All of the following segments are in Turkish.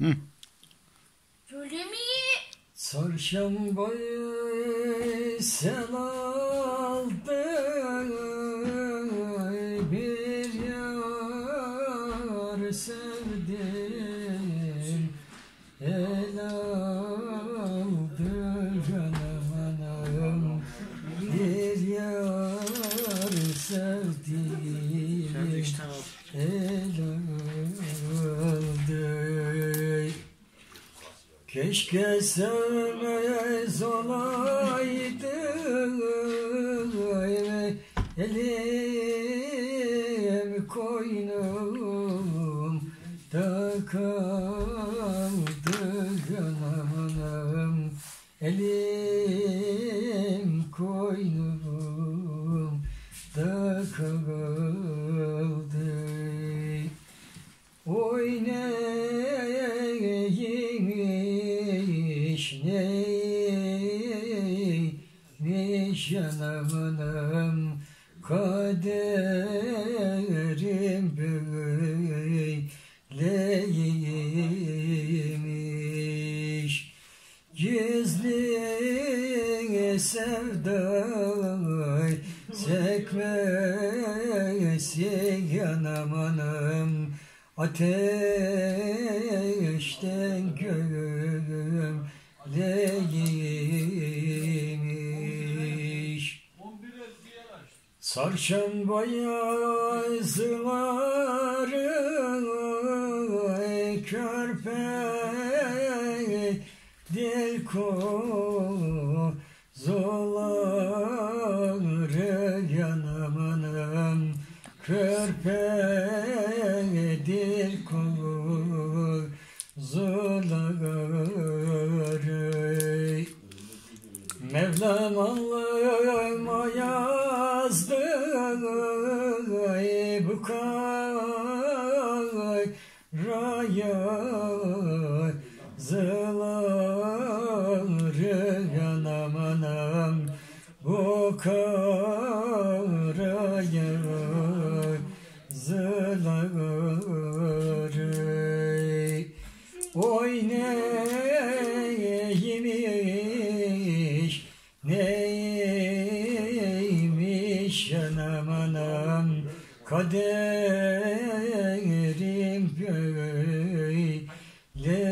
Hı. Söylemi. Çarşambayı sel Keşke sevmez olaydım Elim koynum da kaldı canım. Elim koynum da anamınım kaderim böyleymiş. Gizli sevday sekmesi yanamanım. Ateşten gömleymiş Sarşamba yazıları körpe dil kozuları yanımın körpe dil kozuları Mevlam Allah'ıma bu karaya zıları yanam anam bu karaya kaderim böyleymiş.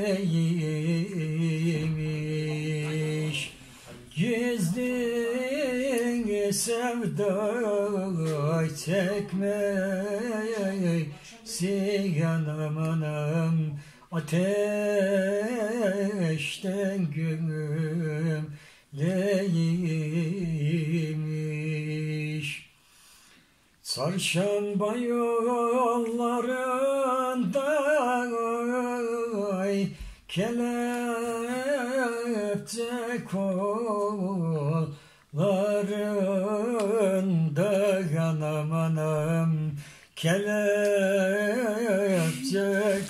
Gizli sevda çekmesi yanam anam ateşten gömleymiş Çarşamba yollarında ay, kelepçe kollarında yanam anam kelepçe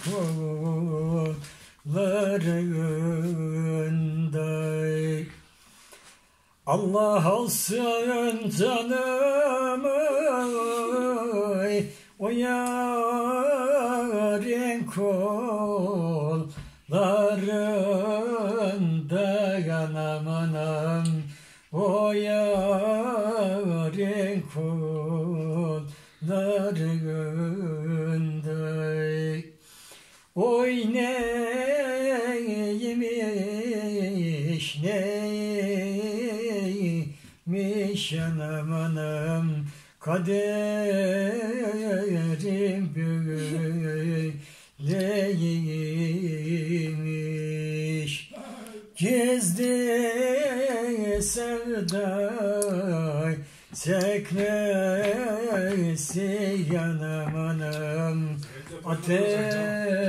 kollarında Allah alsın canımı o kollarında yanam anam o kollarında. Oy neymiş neymiş anam anam kaderim böyleymiş. Gizli sevda çekmesi yanam anam. Ateşten